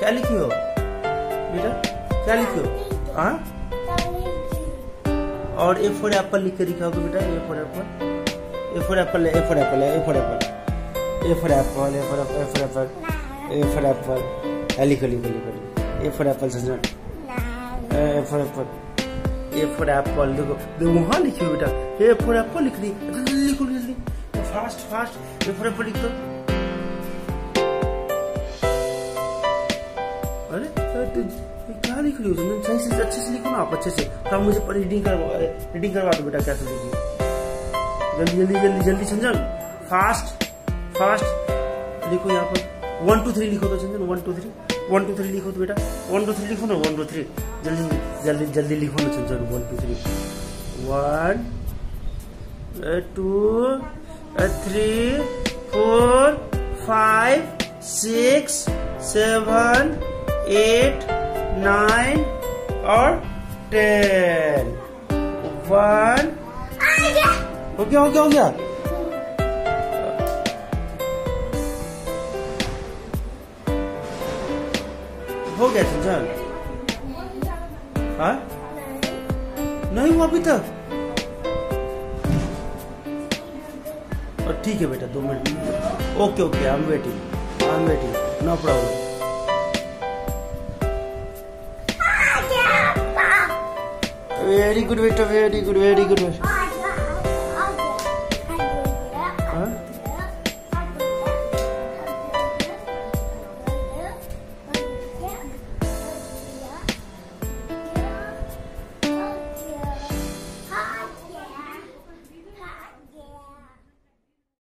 क्या लिखी हो बेटा क्या लिखी हो हाँ और ए फॉर एप्पल लिख के दिखाओगे बेटा A for apple A for apple A for apple A for apple A for apple A for A for apple A for apple लिखो लिखो लिखो A for apple Sajan A for apple A for apple देखो देखो वहाँ लिखी हो बेटा A for apple लिख दी लिखो जल्दी fast fast A for apple लिख दो लिख हो चंदन सही से अच्छे से लिखो ना आप, अच्छे से। तो आप मुझे रीडिंग करवा रीडिंग करवा दो बेटा, कैसे लिखी? जल्दी जल्दी जल्दी जल्दी चंदन फास्ट फास्ट लिखो यहाँ पर। वन टू थ्री लिखो तो Chandan one two three one two three लिखो तो बेटा। वन टू थ्री लिखो ना वन टू थ्री जल्दी जल्दी जल्दी लिखो ना Chandan one two three one two three four five six seven eight nine और टेन वन हो गया हो गया हो गया हो गया हाँ नहीं हुआ अभी तक। और ठीक है बेटा, दो minute. Okay okay I am waiting I am waiting no problem very good बेटा वेरी गुड वेरी गुड